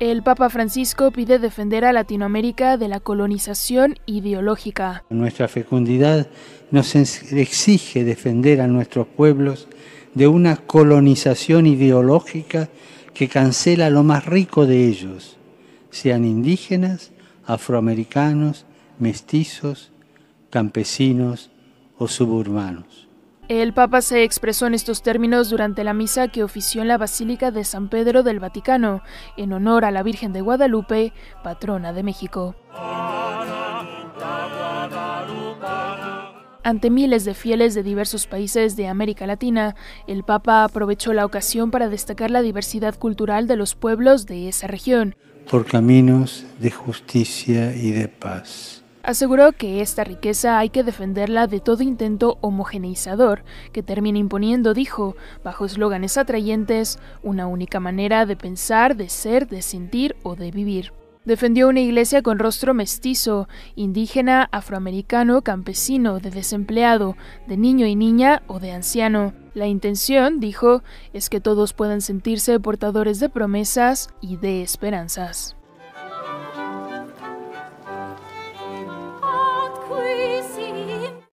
El Papa Francisco pide defender a Latinoamérica de la colonización ideológica. Nuestra fecundidad nos exige defender a nuestros pueblos de una colonización ideológica que cancela lo más rico de ellos, sean indígenas, afroamericanos, mestizos, campesinos o suburbanos. El Papa se expresó en estos términos durante la misa que ofició en la Basílica de San Pedro del Vaticano, en honor a la Virgen de Guadalupe, patrona de México. Ante miles de fieles de diversos países de América Latina, el Papa aprovechó la ocasión para destacar la diversidad cultural de los pueblos de esa región. Por caminos de justicia y de paz. Aseguró que esta riqueza hay que defenderla de todo intento homogeneizador que termine imponiendo, dijo, bajo eslóganes atrayentes, una única manera de pensar, de ser, de sentir o de vivir. Defendió una iglesia con rostro mestizo, indígena, afroamericano, campesino, de desempleado, de niño y niña o de anciano. La intención, dijo, es que todos puedan sentirse portadores de promesas y de esperanzas.